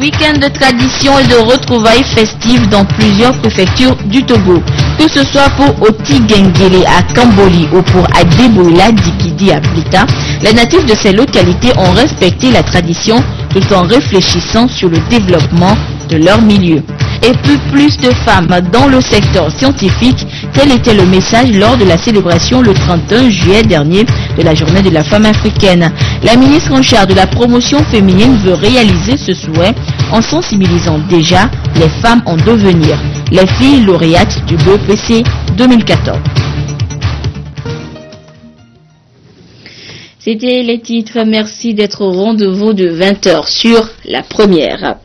Week-end de tradition et de retrouvailles festives dans plusieurs préfectures du Togo. Que ce soit pour Oti Gengele à Kamboli ou pour Adeboula Dikidi à Blita, les natifs de ces localités ont respecté la tradition tout en réfléchissant sur le développement de leur milieu. Et plus, plus de femmes dans le secteur scientifique, tel était le message lors de la célébration le 31 juillet dernier de la journée de la femme africaine. La ministre en charge de la promotion féminine veut réaliser ce souhait en sensibilisant déjà les femmes en devenir, les filles lauréates du BEPC 2014. Les titres. Merci d'être au rendez-vous de 20h sur la première.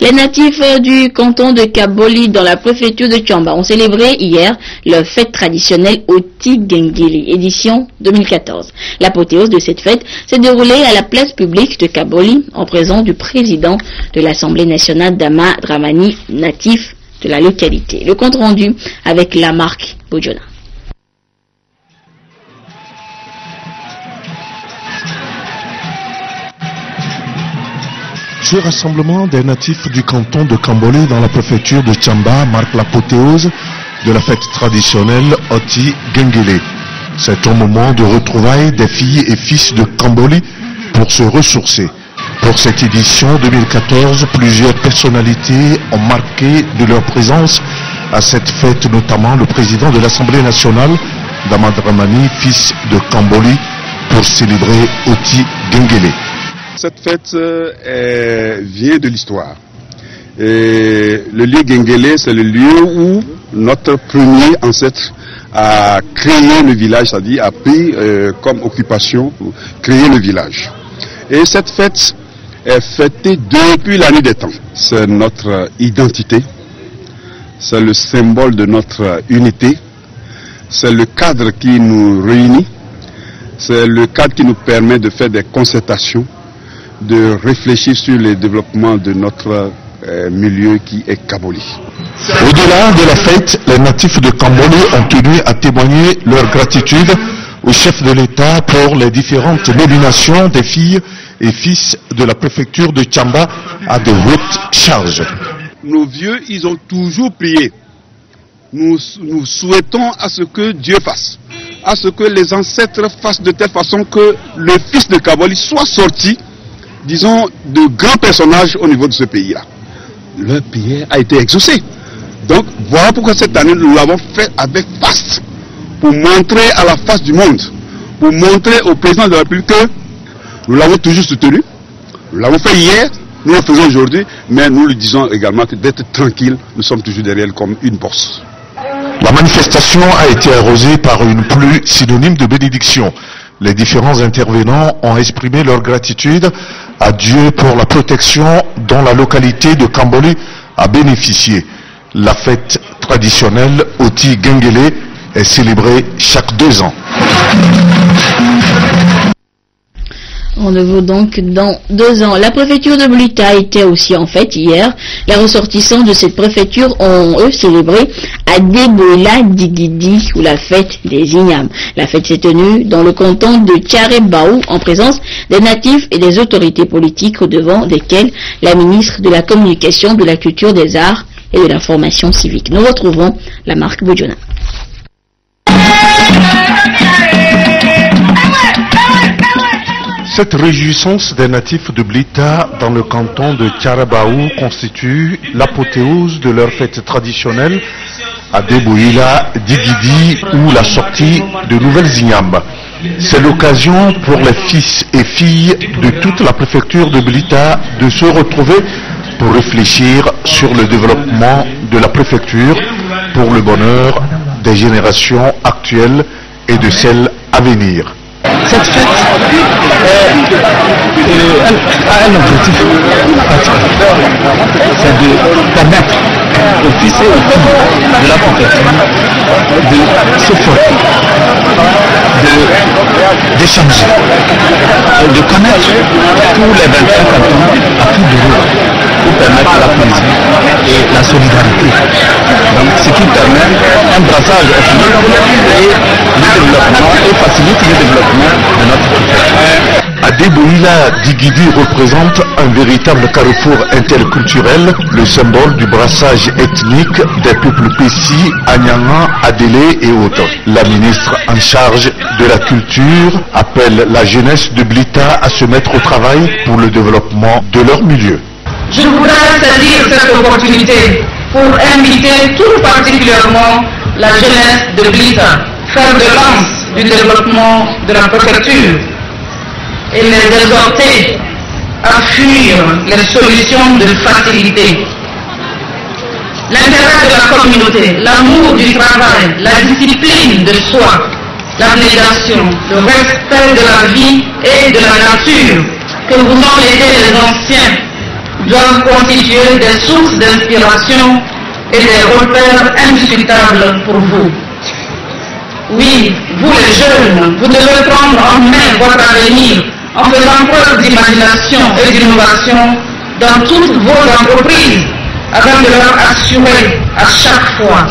Les natifs du canton de Kaboli dans la préfecture de Tchamba ont célébré hier leur fête traditionnelle au Tigengili, édition 2014. L'apothéose de cette fête s'est déroulée à la place publique de Kaboli en présence du président de l'Assemblée nationale Dama Dramani, natif de la localité. Le compte rendu avec la marque Bojona. Ce rassemblement des natifs du canton de Kamboli dans la préfecture de Tchamba marque l'apothéose de la fête traditionnelle Oti Gengele. C'est un moment de retrouvailles des filles et fils de Kamboli pour se ressourcer. Pour cette édition 2014, plusieurs personnalités ont marqué de leur présence à cette fête, notamment le président de l'Assemblée nationale, Damad Ramani, fils de Kamboli, pour célébrer Oti Gengele. Cette fête euh, vient de l'histoire. le lieu Gengele, c'est le lieu où notre premier ancêtre a créé le village, c'est-à-dire a pris euh, comme occupation créer le village. Et cette fête est fêtée depuis la nuit des temps. C'est notre identité, c'est le symbole de notre unité, c'est le cadre qui nous réunit, c'est le cadre qui nous permet de faire des concertations, de réfléchir sur le développement de notre euh, milieu qui est Kaboli. Au-delà de la fête, les natifs de Kamboli ont tenu à témoigner leur gratitude au chef de l'État pour les différentes nominations des filles et fils de la préfecture de Tchamba à de hautes charges. Nos vieux, ils ont toujours prié. Nous, nous souhaitons à ce que Dieu fasse, à ce que les ancêtres fassent de telle façon que le fils de Kaboli soit sorti disons, de grands personnages au niveau de ce pays-là. Leur prière a été exaucée. Donc, voilà pourquoi cette année, nous l'avons fait avec faste, pour montrer à la face du monde, pour montrer au président de la République que nous l'avons toujours soutenu, nous l'avons fait hier, nous le faisons aujourd'hui, mais nous lui disons également que d'être tranquille, nous sommes toujours derrière comme une bosse. La manifestation a été arrosée par une pluie synonyme de bénédiction. Les différents intervenants ont exprimé leur gratitude à Dieu pour la protection dont la localité de Kamboli a bénéficié. La fête traditionnelle Oti Gengele est célébrée chaque deux ans. Rendez-vous donc dans deux ans. La préfecture de Blita était aussi en fête hier. Les ressortissants de cette préfecture ont, eux, célébré Adebola Digidi ou la fête des Ignam. La fête s'est tenue dans le canton de Tcharebaou en présence des natifs et des autorités politiques au devant desquels la ministre de la Communication, de la Culture, des Arts et de l'information civique. Nous retrouvons la marque Bojona. Cette réjouissance des natifs de Blita dans le canton de Tiarabaou constitue l'apothéose de leur fête traditionnelle à Debouila, Digidi ou la sortie de nouvelles ignames. C'est l'occasion pour les fils et filles de toute la préfecture de Blita de se retrouver pour réfléchir sur le développement de la préfecture pour le bonheur des générations actuelles et de celles à venir. Cette fête est, a un objectif. C'est de permettre aux fils et aux filles de la préfecture de se former, d'échanger, de, connaître tous les 25 cantons à tout de permettre la cohésion et la solidarité. Ce qui permet un brassage ethnique et le développement et facilite le développement de notre préfecture. Adeboula Digidi représente un véritable carrefour interculturel, le symbole du brassage ethnique des peuples Pessi, Anyanga, Adélé et autres. La ministre en charge de la culture appelle la jeunesse de Blita à se mettre au travail pour le développement de leur milieu. Je voudrais saisir cette opportunité pour inviter tout particulièrement la jeunesse de Blita, faire de lance du développement de la préfecture et les exhorter à fuir les solutions de facilité. L'intérêt de la communauté, l'amour du travail, la discipline de soi, l'abnégation, le respect de la vie et de la nature que vous ont été les anciens doivent constituer des sources d'inspiration et des repères indiscutables pour vous. Oui, vous les jeunes, vous devez prendre en main votre avenir en faisant preuve d'imagination et d'innovation dans toutes vos entreprises afin de leur assurer à chaque fois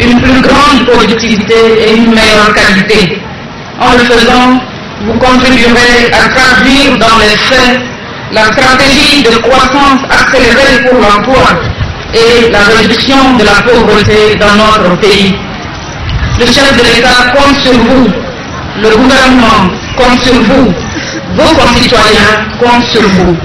une plus grande productivité et une meilleure qualité. En le faisant, vous contribuerez à traduire dans les faits la stratégie de croissance accélérée pour l'emploi et la réduction de la pauvreté dans notre pays. Le chef de l'État compte sur vous, le gouvernement compte sur vous, vos concitoyens comptent sur vous.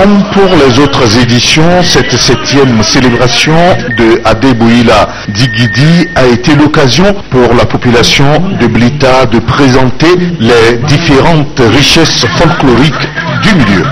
Comme pour les autres éditions, cette septième célébration de Adebouila Digidi a été l'occasion pour la population de Blita de présenter les différentes richesses folkloriques du milieu.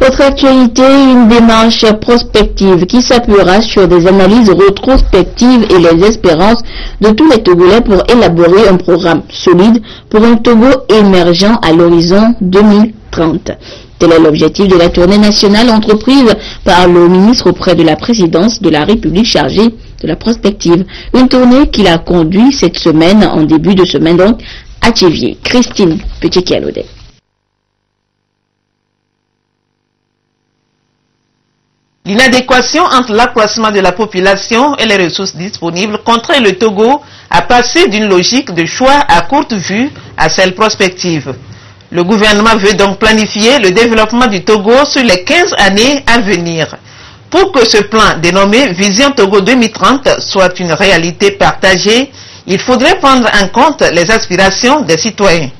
Autre actualité, une démarche prospective qui s'appuiera sur des analyses rétrospectives et les espérances de tous les Togolais pour élaborer un programme solide pour un Togo émergent à l'horizon 2030. Tel est l'objectif de la tournée nationale entreprise par le ministre auprès de la présidence de la République chargée de la prospective. Une tournée qu'il a conduit cette semaine, en début de semaine donc, à Thiviers. Christine Petit-Kialodé. L'inadéquation entre l'accroissement de la population et les ressources disponibles contraint le Togo à passer d'une logique de choix à courte vue à celle prospective. Le gouvernement veut donc planifier le développement du Togo sur les 15 années à venir. Pour que ce plan dénommé Vision Togo 2030 soit une réalité partagée, il faudrait prendre en compte les aspirations des citoyens.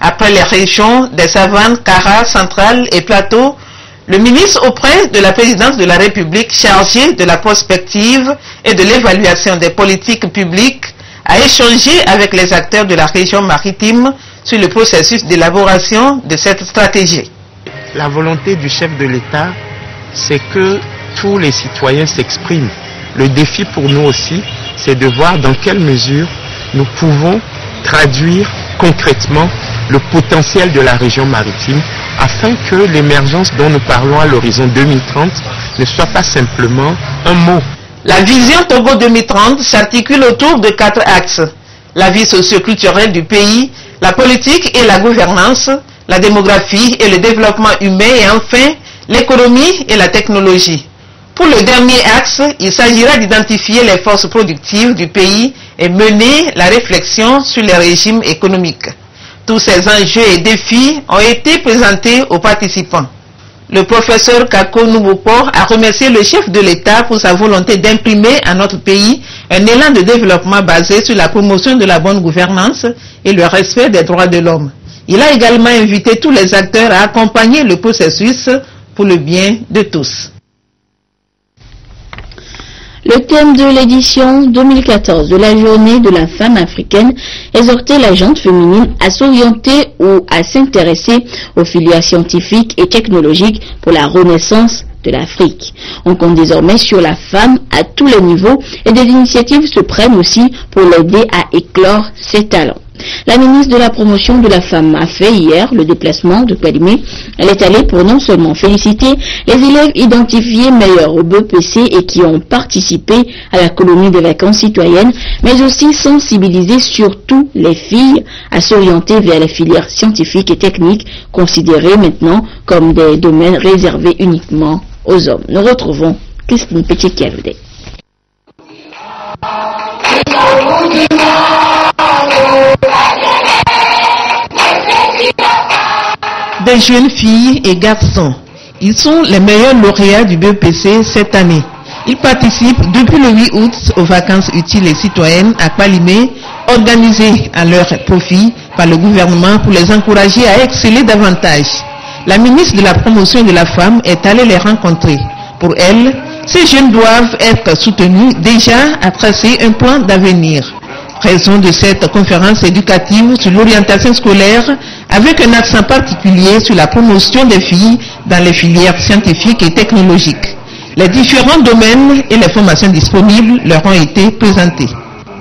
Après les régions des savanes, Cara, centrales et plateaux, le ministre auprès de la présidence de la République chargé de la prospective et de l'évaluation des politiques publiques a échangé avec les acteurs de la région maritime sur le processus d'élaboration de cette stratégie. La volonté du chef de l'État, c'est que tous les citoyens s'expriment. Le défi pour nous aussi, c'est de voir dans quelle mesure nous pouvons traduire concrètement le potentiel de la région maritime afin que l'émergence dont nous parlons à l'horizon 2030 ne soit pas simplement un mot. La vision Togo 2030 s'articule autour de quatre axes. La vie socioculturelle du pays, la politique et la gouvernance, la démographie et le développement humain et enfin l'économie et la technologie. Pour le dernier axe, il s'agira d'identifier les forces productives du pays et mener la réflexion sur les régimes économiques. Tous ces enjeux et défis ont été présentés aux participants. Le professeur Kako Noubopor a remercié le chef de l'État pour sa volonté d'imprimer à notre pays un élan de développement basé sur la promotion de la bonne gouvernance et le respect des droits de l'homme. Il a également invité tous les acteurs à accompagner le processus pour le bien de tous. Le thème de l'édition 2014 de la journée de la femme africaine exhortait la gente féminine à s'orienter ou à s'intéresser aux filières scientifiques et technologiques pour la renaissance de l'Afrique. On compte désormais sur la femme à tous les niveaux et des initiatives se prennent aussi pour l'aider à éclore ses talents. La ministre de la Promotion de la Femme a fait hier le déplacement de Kalimé. Elle est allée pour non seulement féliciter les élèves identifiés meilleurs au BPC et qui ont participé à la colonie des vacances citoyennes, mais aussi sensibiliser surtout les filles à s'orienter vers les filières scientifiques et techniques considérées maintenant comme des domaines réservés uniquement aux hommes. Nous retrouvons Christine Petit-Kialoudet. Des jeunes filles et garçons. Ils sont les meilleurs lauréats du BPC cette année. Ils participent depuis le 8 août aux vacances utiles et citoyennes à Palimé, organisées à leur profit par le gouvernement pour les encourager à exceller davantage. La ministre de la Promotion de la Femme est allée les rencontrer. Pour elle, ces jeunes doivent être soutenus déjà à tracer un plan d'avenir. Raison de cette conférence éducative sur l'orientation scolaire avec un accent particulier sur la promotion des filles dans les filières scientifiques et technologiques. Les différents domaines et les formations disponibles leur ont été présentés.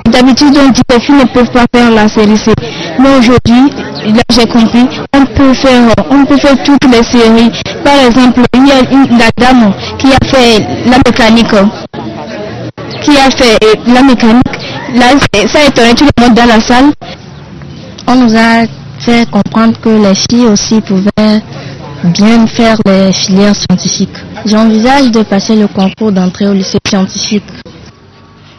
D'habitude, on dit que les filles ne peuvent pas faire la série C. Mais aujourd'hui, là j'ai compris, on peut faire, on peut faire toutes les séries. Par exemple, il y a une, la dame qui a fait la mécanique, qui a fait la mécanique. Là, ça a étonné tout le monde dans la salle. On nous a fait comprendre que les filles aussi pouvaient bien faire les filières scientifiques. J'envisage de passer le concours d'entrée au lycée scientifique.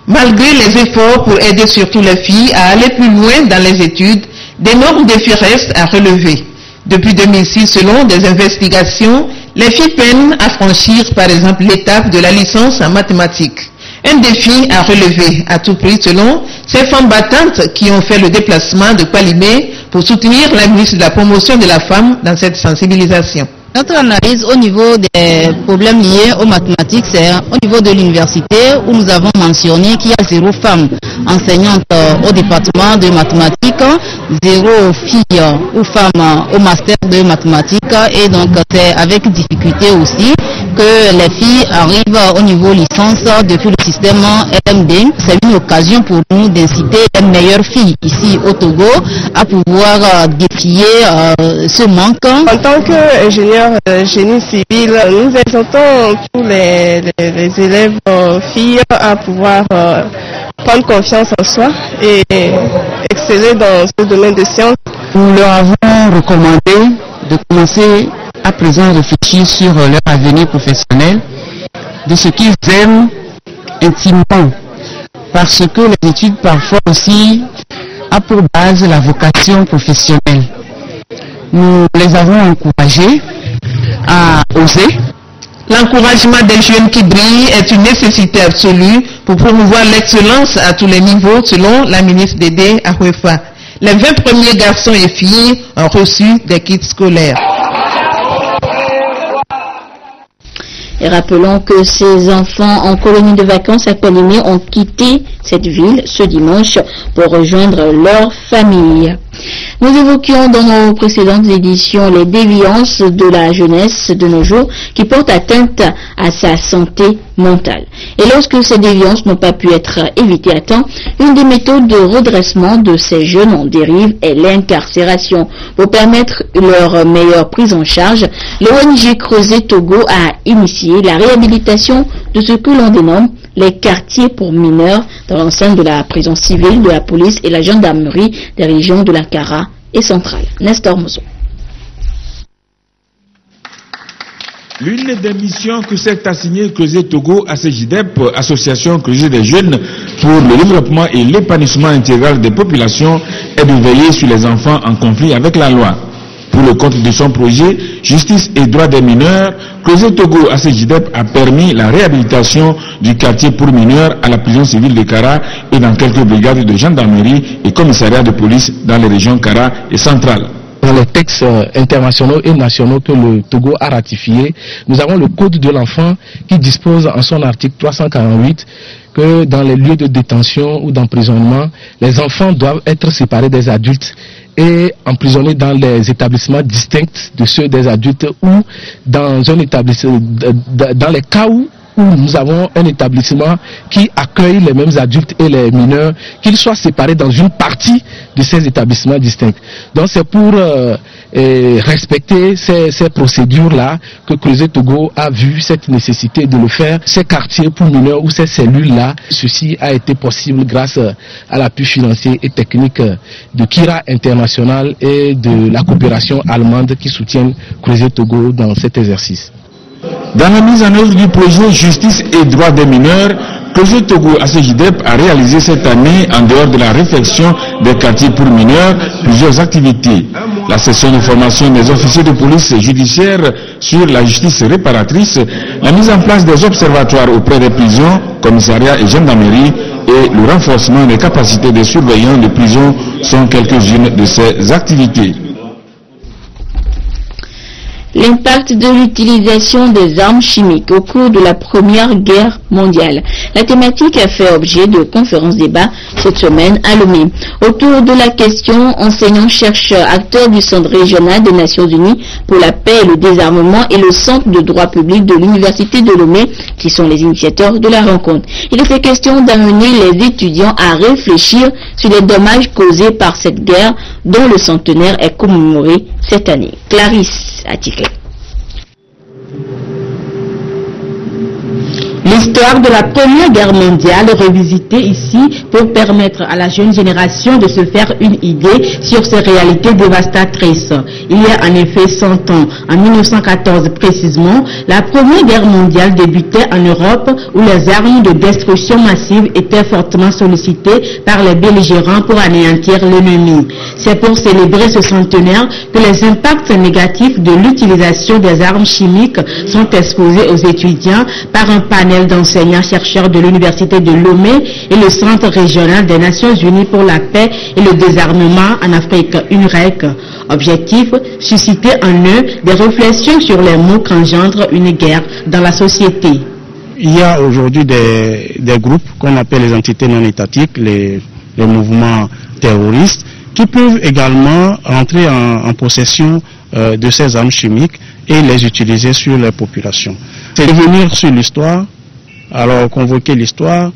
Malgré les efforts pour aider surtout les filles à aller plus loin dans les études, d'énormes défis restent à relever. Depuis 2006, selon des investigations, les filles peinent à franchir par exemple l'étape de la licence en mathématiques. Un défi à relever à tout prix selon ces femmes battantes qui ont fait le déplacement de Palimé pour soutenir la ministre de la promotion de la femme dans cette sensibilisation. Notre analyse au niveau des problèmes liés aux mathématiques, c'est au niveau de l'université où nous avons mentionné qu'il y a zéro femme enseignante au département de mathématiques, zéro fille ou femme au master de mathématiques et donc c'est avec difficulté aussi que les filles arrivent au niveau licence depuis le système LMD. C'est une occasion pour nous d'inciter les meilleures filles ici au Togo à pouvoir défier ce manque. En tant génie civil, nous exhortons tous les, élèves filles à pouvoir prendre confiance en soi et exceller dans ce domaine de sciences. Nous leur avons recommandé de commencer à présent réfléchir sur leur avenir professionnel, de ce qu'ils aiment intimement, parce que les études parfois aussi a pour base la vocation professionnelle. Nous les avons encouragés à oser. L'encouragement des jeunes qui brillent est une nécessité absolue pour promouvoir l'excellence à tous les niveaux, selon la ministre Dédé Ahuefa. Les 20 premiers garçons et filles ont reçu des kits scolaires. Et rappelons que ces enfants en colonie de vacances à Coligny ont quitté cette ville ce dimanche pour rejoindre leur famille. Nous évoquions dans nos précédentes éditions les déviances de la jeunesse de nos jours qui portent atteinte à sa santé mentale. Et lorsque ces déviances n'ont pas pu être évitées à temps, une des méthodes de redressement de ces jeunes en dérive est l'incarcération. Pour permettre leur meilleure prise en charge, l'ONG Creuset Togo a initié la réhabilitation de ce que l'on dénomme les quartiers pour mineurs dans l'enceinte de la prison civile, de la police et la gendarmerie des régions de la Cara et centrale. Nestor Mozo. L'une des missions que s'est assignée Creuset Togo à CJDEP, Association Creuset des jeunes pour le développement et l'épanouissement intégral des populations, est de veiller sur les enfants en conflit avec la loi. Pour le compte de son projet Justice et droits des mineurs, Creuset Togo à CJDEP a permis la réhabilitation du quartier pour mineurs à la prison civile de Kara et dans quelques brigades de gendarmerie et commissariats de police dans les régions Kara et centrales dans les textes internationaux et nationaux que le Togo a ratifiés, nous avons le Code de l'enfant qui dispose en son article 348 que dans les lieux de détention ou d'emprisonnement, les enfants doivent être séparés des adultes et emprisonnés dans les établissements distincts de ceux des adultes ou dans un établissement, dans les cas où où nous avons un établissement qui accueille les mêmes adultes et les mineurs, qu'ils soient séparés dans une partie de ces établissements distincts. Donc c'est pour euh, respecter ces, ces procédures-là que Creuset Togo a vu cette nécessité de le faire. Ces quartiers pour mineurs ou ces cellules-là, ceci a été possible grâce à l'appui financier et technique de Kira International et de la coopération allemande qui soutiennent Creuset Togo dans cet exercice. Dans la mise en œuvre du projet Justice et droits des mineurs, Projet Togo ACJDEP a réalisé cette année, en dehors de la réflexion des quartiers pour mineurs, plusieurs activités. La session de formation des officiers de police judiciaire sur la justice réparatrice, la mise en place des observatoires auprès des prisons, commissariats et gendarmerie et le renforcement des capacités des surveillants de prison sont quelques-unes de ces activités l'impact de l'utilisation des armes chimiques au cours de la Première Guerre mondiale. La thématique a fait objet de conférences débats cette semaine à Lomé. Autour de la question, enseignants, chercheurs, acteurs du Centre régional des Nations Unies pour la paix et le désarmement et le Centre de droit public de l'Université de Lomé, qui sont les initiateurs de la rencontre. Il était question d'amener les étudiants à réfléchir sur les dommages causés par cette guerre dont le centenaire est commémoré cette année. Clarisse Ah, a chicle. L'histoire de la Première Guerre mondiale revisitée ici pour permettre à la jeune génération de se faire une idée sur ces réalités dévastatrices. Il y a en effet 100 ans, en 1914 précisément, la Première Guerre mondiale débutait en Europe où les armes de destruction massive étaient fortement sollicitées par les belligérants pour anéantir l'ennemi. C'est pour célébrer ce centenaire que les impacts négatifs de l'utilisation des armes chimiques sont exposés aux étudiants par un panel d'enseignants-chercheurs de l'Université de Lomé et le Centre régional des Nations Unies pour la paix et le désarmement en Afrique, UNREC. Objectif, susciter en eux des réflexions sur les mots qu'engendre une guerre dans la société. Il y a aujourd'hui des, groupes qu'on appelle les entités non étatiques, les, mouvements terroristes, qui peuvent également entrer en, possession euh, de ces armes chimiques et les utiliser sur les populations. C'est revenir sur l'histoire, alors convoquer l'histoire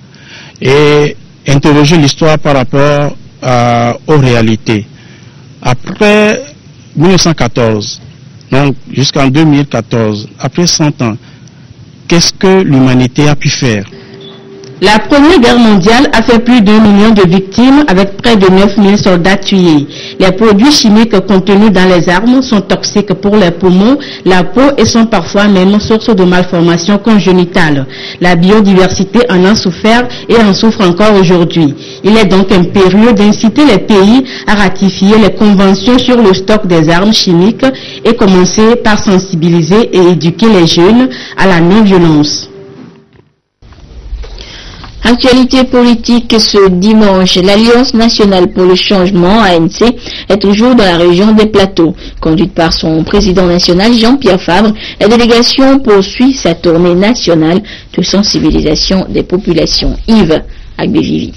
et interroger l'histoire par rapport aux réalités. Après 1914, donc jusqu'en 2014, après 100 ans, qu'est-ce que l'humanité a pu faire? La Première Guerre mondiale a fait plus d'un million de victimes avec près de 9000 soldats tués. Les produits chimiques contenus dans les armes sont toxiques pour les poumons, la peau et sont parfois même source de malformations congénitales. La biodiversité en a souffert et en souffre encore aujourd'hui. Il est donc impérieux d'inciter les pays à ratifier les conventions sur le stock des armes chimiques et commencer par sensibiliser et éduquer les jeunes à la non-violence. Actualité politique ce dimanche, l'Alliance nationale pour le changement, ANC, est toujours dans la région des plateaux. Conduite par son président national Jean-Pierre Fabre, la délégation poursuit sa tournée nationale de sensibilisation des populations. Yves Agbevivi.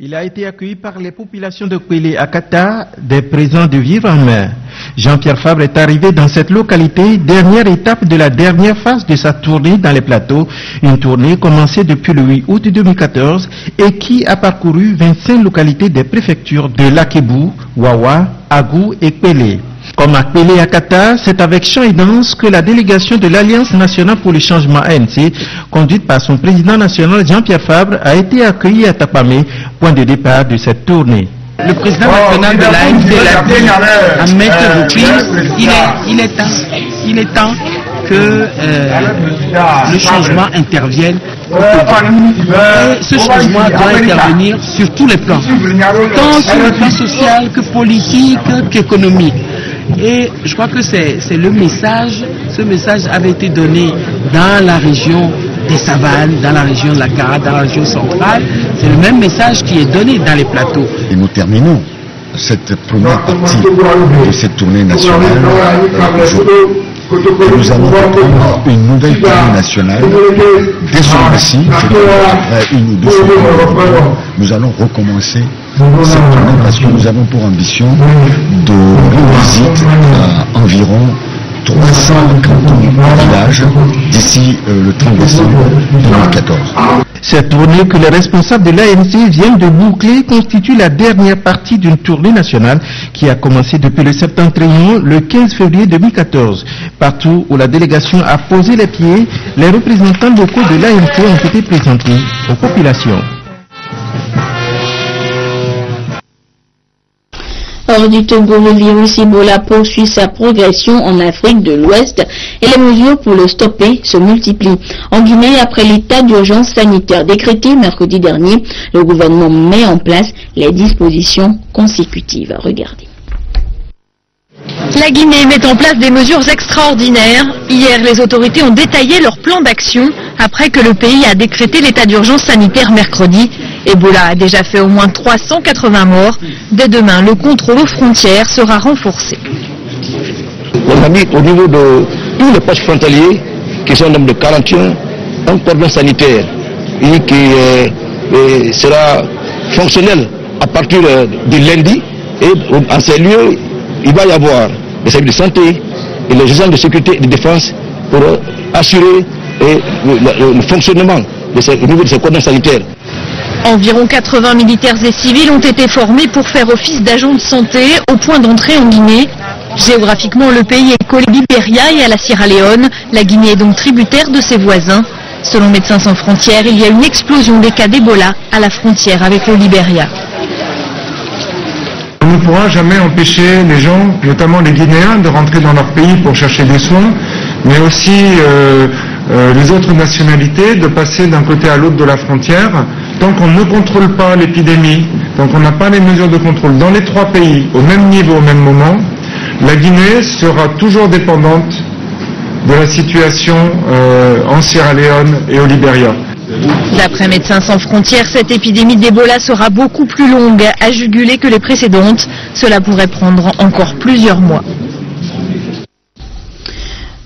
Il a été accueilli par les populations de Kwele Akata, des présents de vivre en mer. Jean-Pierre Fabre est arrivé dans cette localité, dernière étape de la dernière phase de sa tournée dans les plateaux, une tournée commencée depuis le 8 août 2014 et qui a parcouru 25 localités des préfectures de Lakebou, Wawa, Agou et Kwele. Comme à Pélé Akata, c'est avec chant et danse que la délégation de l'Alliance nationale pour le changement ANC, conduite par son président national Jean-Pierre Fabre, a été accueillie à Tapamé, point de départ de cette tournée. Le président national de l'ANC l'a dit à maintes reprises, il est, il est temps, il est temps que euh, le changement intervienne. Et ce changement doit intervenir sur tous les plans, tant sur le plan social que politique qu'économique. Et je crois que c'est le message, ce message avait été donné dans la région des savanes, dans la région de la Cara, dans la région centrale. C'est le même message qui est donné dans les plateaux. Et nous terminons cette première partie de cette tournée nationale aujourd'hui. Nous allons reprendre une nouvelle tournée nationale. Dès ce mois-ci, je une ou deux semaines, nous allons recommencer cette tournée parce que nous avons pour ambition de rendre visite à environ 300 cantons villages d'ici euh, le 30 décembre 2014. Cette tournée que les responsables de l'ANC viennent de boucler constitue la dernière partie d'une tournée nationale qui a commencé depuis le septentrion le 15 février 2014. Partout où la délégation a posé les pieds, les représentants locaux de l'ANC ont été présentés aux populations. Du Togo, le virus Ebola poursuit sa progression en Afrique de l'Ouest et les mesures pour le stopper se multiplient. En Guinée, après l'état d'urgence sanitaire décrété mercredi dernier, le gouvernement met en place les dispositions consécutives. Regardez. La Guinée met en place des mesures extraordinaires. Hier, les autorités ont détaillé leur plan d'action après que le pays a décrété l'état d'urgence sanitaire mercredi. Ebola a déjà fait au moins 380 morts. Dès demain, le contrôle aux frontières sera renforcé. On a mis au niveau de tous les postes frontaliers, qui sont nombre de 41, un cordon sanitaire et qui euh, euh, sera fonctionnel à partir euh, du lundi. Et en ces lieux, il va y avoir les services de santé et les agents de sécurité et de défense pour assurer le, fonctionnement au niveau de ces cordons sanitaires. Environ 80 militaires et civils ont été formés pour faire office d'agents de santé au point d'entrée en Guinée. Géographiquement, le pays est collé à Libéria et à la Sierra Leone. La Guinée est donc tributaire de ses voisins. Selon Médecins sans frontières, il y a une explosion des cas d'Ebola à la frontière avec le Libéria. On ne pourra jamais empêcher les gens, notamment les Guinéens, de rentrer dans leur pays pour chercher des soins, mais aussi euh, euh, les autres nationalités de passer d'un côté à l'autre de la frontière. Tant qu'on ne contrôle pas l'épidémie, tant qu'on n'a pas les mesures de contrôle dans les trois pays au même niveau, au même moment, la Guinée sera toujours dépendante de la situation euh, en Sierra Leone et au Libéria. D'après Médecins sans frontières, cette épidémie d'Ebola sera beaucoup plus longue à juguler que les précédentes. Cela pourrait prendre encore plusieurs mois.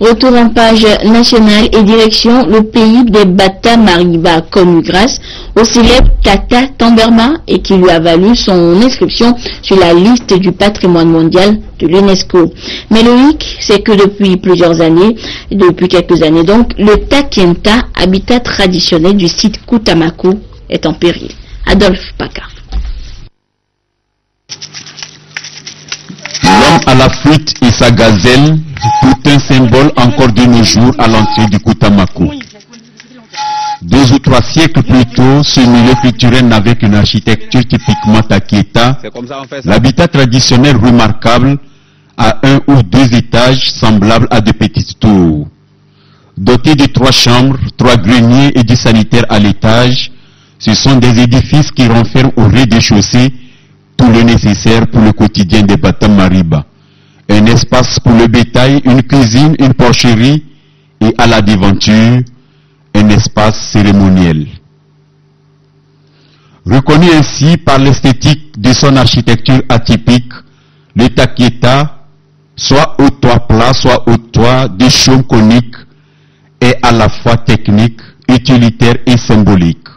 Retour en page nationale et direction le pays des Bata Mariba, connu grâce au célèbre Tata Tamberma et qui lui a valu son inscription sur la liste du patrimoine mondial de l'UNESCO. Mais le hic, c'est que depuis plusieurs années, depuis quelques années donc, le Takienta, habitat traditionnel du site Kutamaku, est en péril. Adolphe Paca. L'homme à la flûte et sa gazelle, tout un symbole encore de nos jours à l'entrée du Kutamaku. Deux ou trois siècles plus tôt, ce milieu culturel n'avait qu'une architecture typiquement takieta, l'habitat traditionnel remarquable à un ou deux étages semblables à de petites tours. Doté de trois chambres, trois greniers et du sanitaire à l'étage, ce sont des édifices qui renferment au rez-de-chaussée tout le nécessaire pour le quotidien des Batam Mariba. Un espace pour le bétail, une cuisine, une porcherie et à la devanture, un espace cérémoniel. Reconnu ainsi par l'esthétique de son architecture atypique, le takieta, soit au toit plat, soit au toit de chaume conique, est à la fois technique, utilitaire et symbolique.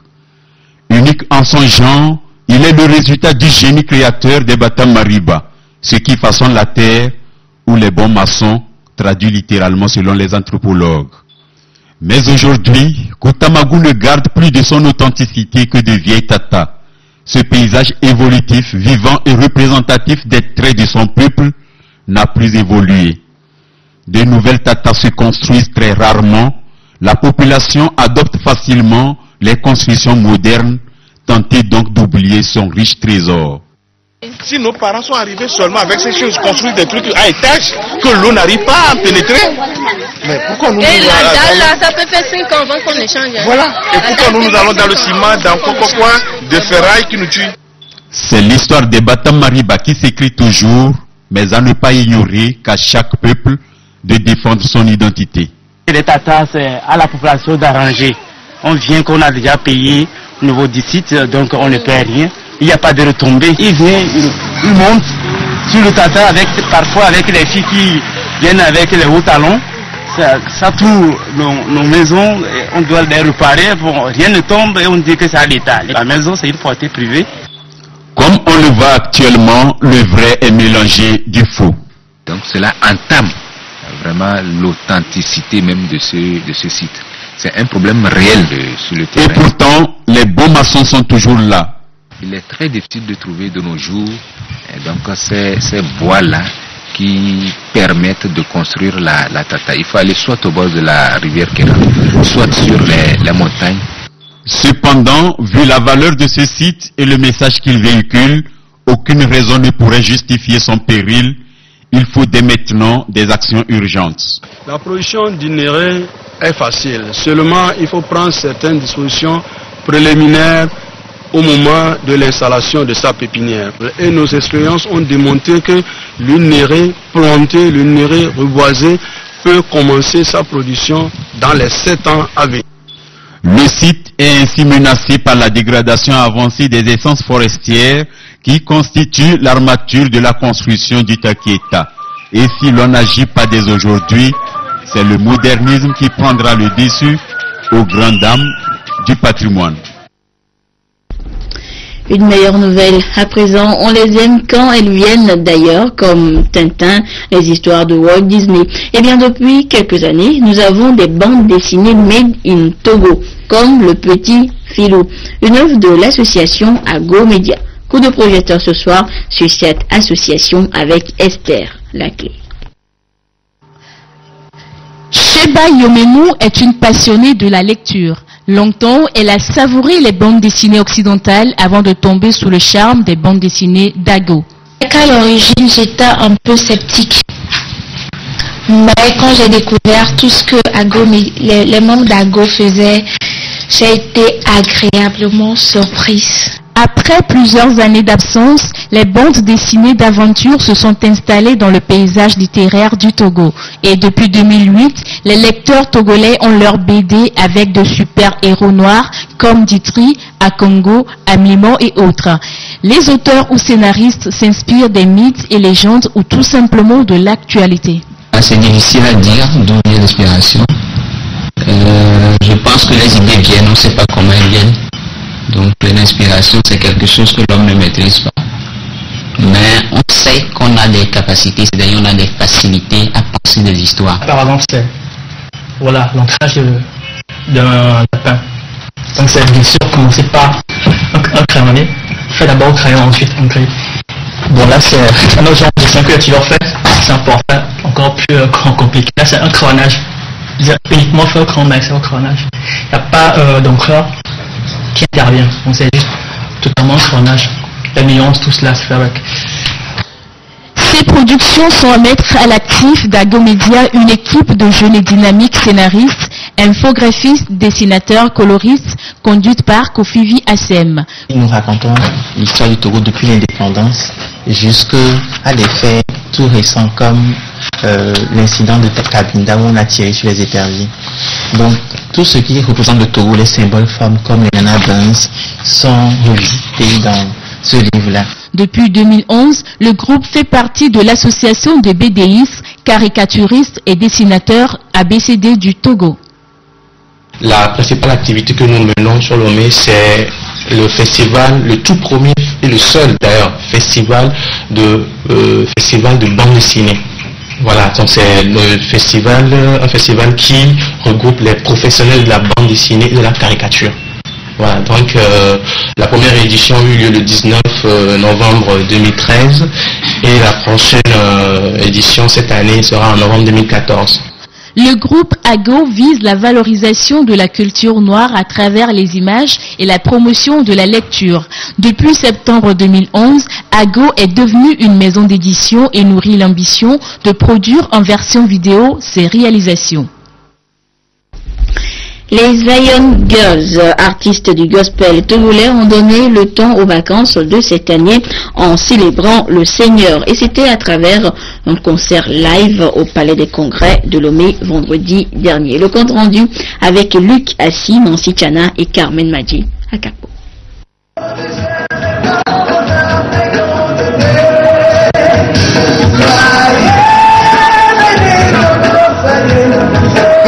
Unique en son genre, il est le résultat du génie créateur des Batam Mariba, ce qui façonne la terre où les bons maçons, traduit littéralement selon les anthropologues. Mais aujourd'hui, Kutamagu ne garde plus de son authenticité que de vieilles tata. Ce paysage évolutif, vivant et représentatif des traits de son peuple n'a plus évolué. De nouvelles tatas se construisent très rarement. La population adopte facilement les constructions modernes, tenter donc d'oublier son riche trésor. Si nos parents sont arrivés seulement avec ces choses, construire des trucs à étage, que l'eau n'arrive pas à pénétrer, mais pourquoi nous... Et nous- la dalle, allons- là, ça peut faire 5 ans avant qu'on échange. hein. Voilà. Et La pourquoi nous, nous allons dans le ciment, dans quoi, quoi, de ferraille qui nous tue C'est l'histoire des Batam Mariba qui s'écrit toujours, mais à ne pas ignorer qu'à chaque peuple de défendre son identité. Les tatas, c'est à la population d'arranger. On vient qu'on a déjà payé au niveau du site, donc on ne paie rien. Il n'y a pas de retombées. Il vient, il, il monte sur le tata avec, parfois avec les filles qui viennent avec les hauts talons. Ça, ça tout nos, nos maisons, et on doit les réparer. Bon, rien ne tombe et on dit que c'est à l'État. La maison, c'est une propriété privée. Comme on le voit actuellement, le vrai est mélangé du faux. Donc cela entame vraiment l'authenticité même de ce, de ce site. C'est un problème réel de, sur le terrain. Et pourtant, les bons maçons sont toujours là. Il est très difficile de trouver de nos jours et donc ces, ces bois-là qui permettent de construire la, la tata. Il faut aller soit au bord de la rivière Kéra, soit sur les, les montagnes. Cependant, vu la valeur de ce site et le message qu'il véhicule, aucune raison ne pourrait justifier son péril. Il faut dès maintenant des actions urgentes. La production d'inéré est facile. Seulement, il faut prendre certaines dispositions préliminaires au moment de l'installation de sa pépinière. Et nos expériences ont démontré que l'unéré planté, l'unéré reboisé peut commencer sa production dans les 7 ans à venir. Le site est ainsi menacé par la dégradation avancée des essences forestières qui constituent l'armature de la construction du Takieta. Et si l'on n'agit pas dès aujourd'hui, c'est le modernisme qui prendra le dessus aux grandes dames du patrimoine. Une meilleure nouvelle. À présent, on les aime quand elles viennent d'ailleurs, comme Tintin, les histoires de Walt Disney. Eh bien, depuis quelques années, nous avons des bandes dessinées made in Togo, comme Le Petit Filou, une œuvre de l'association Ago Media. Coup de projecteur ce soir sur cette association avec Esther Laclé. Sheba Yomemu est une passionnée de la lecture. Longtemps, elle a savouré les bandes dessinées occidentales avant de tomber sous le charme des bandes dessinées d'Ago. À l'origine, j'étais un peu sceptique. Mais quand j'ai découvert tout ce que Ago, les, les membres d'Ago faisaient, j'ai été agréablement surprise. Après plusieurs années d'absence, les bandes dessinées d'aventure se sont installées dans le paysage littéraire du Togo. Et depuis 2008, les lecteurs togolais ont leur BD avec de super héros noirs comme Ditri, Akongo, Amimo et autres. Les auteurs ou scénaristes s'inspirent des mythes et légendes ou tout simplement de l'actualité. C'est difficile à dire d'où vient l'inspiration. Euh, je pense que les idées viennent, on ne sait pas comment elles viennent. Donc l'inspiration, c'est quelque chose que l'homme ne maîtrise pas. Mais on sait qu'on a des capacités, c'est-à-dire on a des facilités à penser des histoires. Apparemment, c'est voilà, l'ancrage d'un lapin. Donc c'est bien sûr commencer par un, un crayonné, fait d'abord au crayon, ensuite un crayon. Bon là c'est un autre genre de dessin que tu leur fais, c'est important, encore plus compliqué. Là c'est un crayonnage. Uniquement fait au crayon, mais c'est au crayonnage. Il n'y a pas euh, qui intervient. On sait juste totalement nuance, tout cela se fait avec. Ces productions sont à mettre à l'actif d'Agomédia une équipe de jeunes et dynamiques scénaristes, infographistes, dessinateurs, coloristes, conduite par Kofivi Assem. Nous racontons l'histoire du Togo depuis l'indépendance jusqu'à des faits tout récents comme euh, l'incident de Kabinda où on a tiré sur les éperviers. Donc tout ce qui représente le Togo, les symboles femmes comme les Nana Burns sont revisités dans ce livre-là. Depuis 2011, le groupe fait partie de l'association des BDistes, caricaturistes et dessinateurs ABCD du Togo. La principale activité que nous menons sur l'OME, c'est le festival, le tout premier et le seul d'ailleurs festival de euh, festival de bande dessinée. Voilà, donc c'est le festival, un festival qui regroupe les professionnels de la bande dessinée et de la caricature. Voilà, donc euh, la première édition a eu lieu le 19 euh, novembre 2013 et la prochaine édition cette année sera en novembre 2014. Le groupe AGO vise la valorisation de la culture noire à travers les images et la promotion de la lecture. Depuis septembre 2011, AGO est devenu une maison d'édition et nourrit l'ambition de produire en version vidéo ses réalisations. Les Zion Girls, artistes du gospel togolais, ont donné le temps aux vacances de cette année en célébrant le Seigneur. Et c'était à travers un concert live au Palais des Congrès de Lomé vendredi dernier. Le compte rendu avec Luc Assi, Nancy Chana et Carmen Madji à Capo.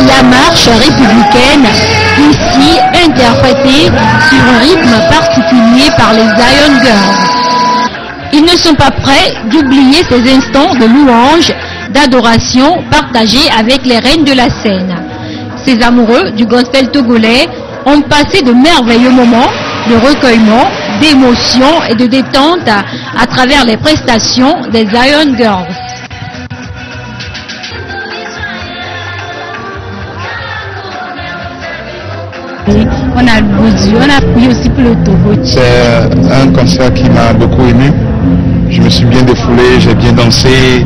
La marche républicaine, ici interprétée sur un rythme particulier par les Zion Girls. Ils ne sont pas prêts d'oublier ces instants de louange d'adoration partagée avec les reines de la scène. Ces amoureux du gospel togolais ont passé de merveilleux moments de recueillement, d'émotion et de détente à, travers les prestations des Zion Girls. On a bougé, on a pris aussi pour Togo. C'est un concert qui m'a beaucoup ému. Je me suis bien défoulé, j'ai bien dansé.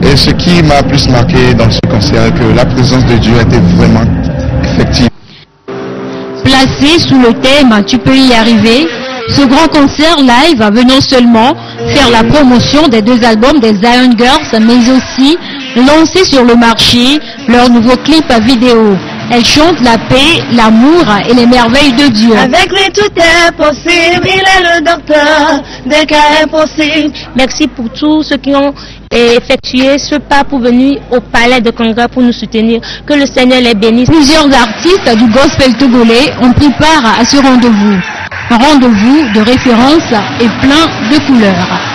Et ce qui m'a plus marqué dans ce concert, c'est que la présence de Dieu était vraiment effective. Placé sous le thème Tu peux y arriver, ce grand concert live va non seulement faire la promotion des deux albums des Zion Girls, mais aussi lancer sur le marché leur nouveau clip vidéo. Elle chante la paix, l'amour et les merveilles de Dieu. Avec lui tout est possible, il est le docteur des cas impossibles. Merci pour tous ceux qui ont effectué ce pas pour venir au palais de Congrès pour nous soutenir. Que le Seigneur les bénisse. Plusieurs artistes du gospel togolais ont pris part à ce rendez-vous. Un rendez-vous de référence et plein de couleurs.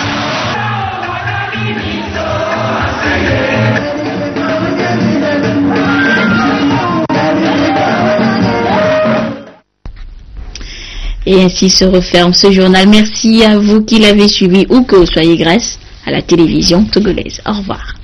Et ainsi se referme ce journal. Merci à vous qui l'avez suivi ou que vous soyez grâce à la télévision togolaise. Au revoir.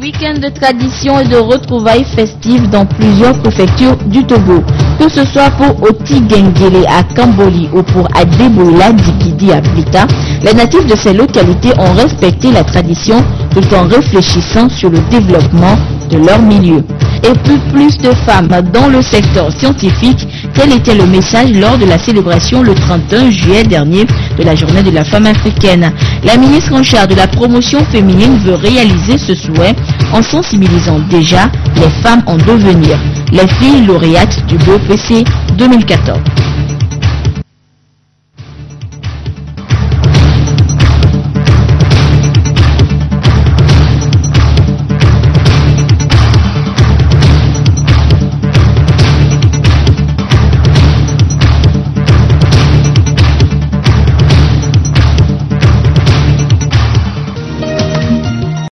Week-end de tradition et de retrouvailles festives dans plusieurs préfectures du Togo. Que ce soit pour Oti Gengele à Kamboli ou pour Adeboula Dikidi à Plita, les natifs de ces localités ont respecté la tradition tout en réfléchissant sur le développement de leur milieu. Et plus de femmes dans le secteur scientifique, tel était le message lors de la célébration le 31 juillet dernier de la journée de la femme africaine. La ministre en charge de la promotion féminine veut réaliser ce souhait en sensibilisant déjà les femmes en devenir, les filles lauréates du BPC 2014.